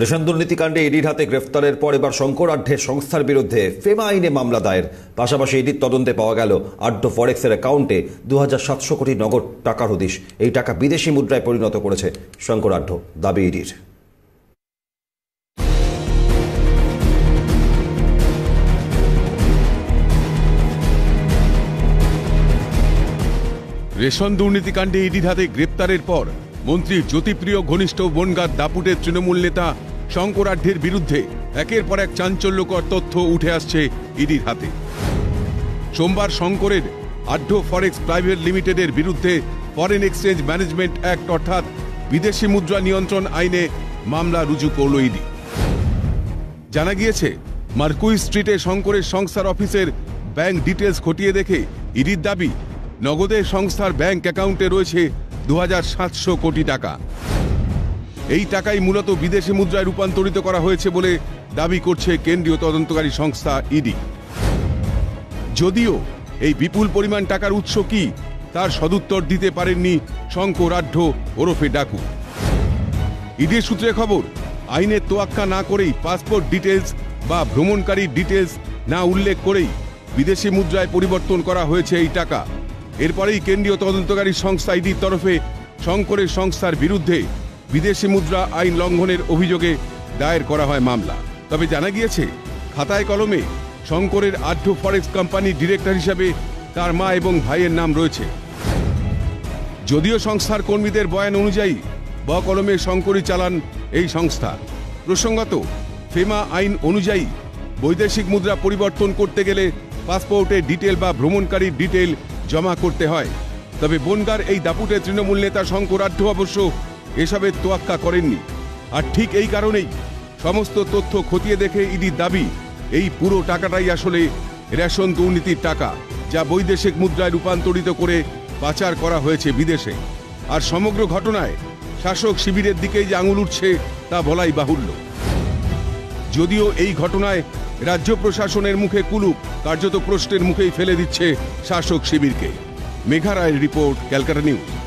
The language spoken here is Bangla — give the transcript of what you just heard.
রেশন দুর্নীতিকাণ্ডে ইডির হাতে গ্রেফতারের পর এবার শঙ্কর আঢ্যের সংস্থার বিরুদ্ধে ফেমা আইনে মামলা দায়ের। পাশাপাশি ইডির তদন্তে পাওয়া গেল আড্ড ফরেক্সের অ্যাকাউন্টে দু কোটি নগদ টাকার হদিশ। এই টাকা বিদেশি মুদ্রায় পরিণত করেছে শঙ্কর আঢ্য দাবি ইডির রেশন দুর্নীতিকাণ্ডে ইডির হাতে গ্রেপ্তারের পর মন্ত্রী জ্যোতিপ্রিয় ঘনিষ্ঠ বনগাঁ দাপুটের তৃণমূল নেতা শঙ্করাঢ্যের বিরুদ্ধে একের পর এক চাঞ্চল্যকর তথ্য উঠে আসছে ইডির হাতে। সোমবার শঙ্করের আঢ্য ফরেক্স প্রাইভেট লিমিটেডের বিরুদ্ধে ফরেন এক্সচেঞ্জ ম্যানেজমেন্ট অ্যাক্ট অর্থাৎ বিদেশি মুদ্রা নিয়ন্ত্রণ আইনে মামলা রুজু করল ইডি। জানা গিয়েছে, মার্কুই স্ট্রিটে শঙ্করের সংস্থার অফিসের ব্যাংক ডিটেলস খতিয়ে দেখে ইডির দাবি, নগদে সংস্থার ব্যাংক অ্যাকাউন্টে রয়েছে দু হাজার সাতশো কোটি টাকা। এই টাকাই মূলত বিদেশি মুদ্রায় রূপান্তরিত করা হয়েছে বলে দাবি করছে কেন্দ্রীয় তদন্তকারী সংস্থা ইডি। যদিও এই বিপুল পরিমাণ টাকার উৎস কি, তার সদুত্তর দিতে পারেননি শঙ্কর আঢ্য ওরফে ডাকু। ইডির সূত্রে খবর, আইনের তোয়াক্কা না করেই পাসপোর্ট ডিটেলস বা ভ্রমণকারীর ডিটেলস না উল্লেখ করেই বিদেশি মুদ্রায় পরিবর্তন করা হয়েছে এই টাকা। এরপরেই কেন্দ্রীয় তদন্তকারী সংস্থা ইডির তরফে শঙ্করের সংস্থার বিরুদ্ধে বিদেশি মুদ্রা আইন লঙ্ঘনের অভিযোগে দায়ের করা হয় মামলা। তবে জানা গিয়েছে, খাতায় কলমে শঙ্করের আঢ্য ফরেক্স কোম্পানির ডিরেক্টর হিসাবে তার মা এবং ভাইয়ের নাম রয়েছে। যদিও সংস্থার কর্মীদের বয়ান অনুযায়ী ব কলমে শঙ্করী চালান এই সংস্থা। প্রসঙ্গত, ফেমা আইন অনুযায়ী বৈদেশিক মুদ্রা পরিবর্তন করতে গেলে পাসপোর্টের ডিটেল বা ভ্রমণকারীর ডিটেল জমা করতে হয়। তবে বনগার এই দাপুটে তৃণমূল নেতা শঙ্কর আঢ্য অবশ্য এসবের তোয়াক্কা করেননি। আর ঠিক এই কারণেই সমস্ত তথ্য খতিয়ে দেখে ইডির দাবি, এই পুরো টাকাটাই আসলে রেশন দুর্নীতির টাকা, যা বৈদেশিক মুদ্রায় রূপান্তরিত করে পাচার করা হয়েছে বিদেশে। আর সমগ্র ঘটনায় শাসক শিবিরের দিকেই যে আঙুল উঠছে তা বলাই বাহুল্য। যদিও এই ঘটনায় রাজ্য প্রশাসনের মুখে কুলুপ, কার্যত প্রশ্নের মুখেই ফেলে দিচ্ছে শাসক শিবিরকে। Megha report Calcutta news.